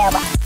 やば。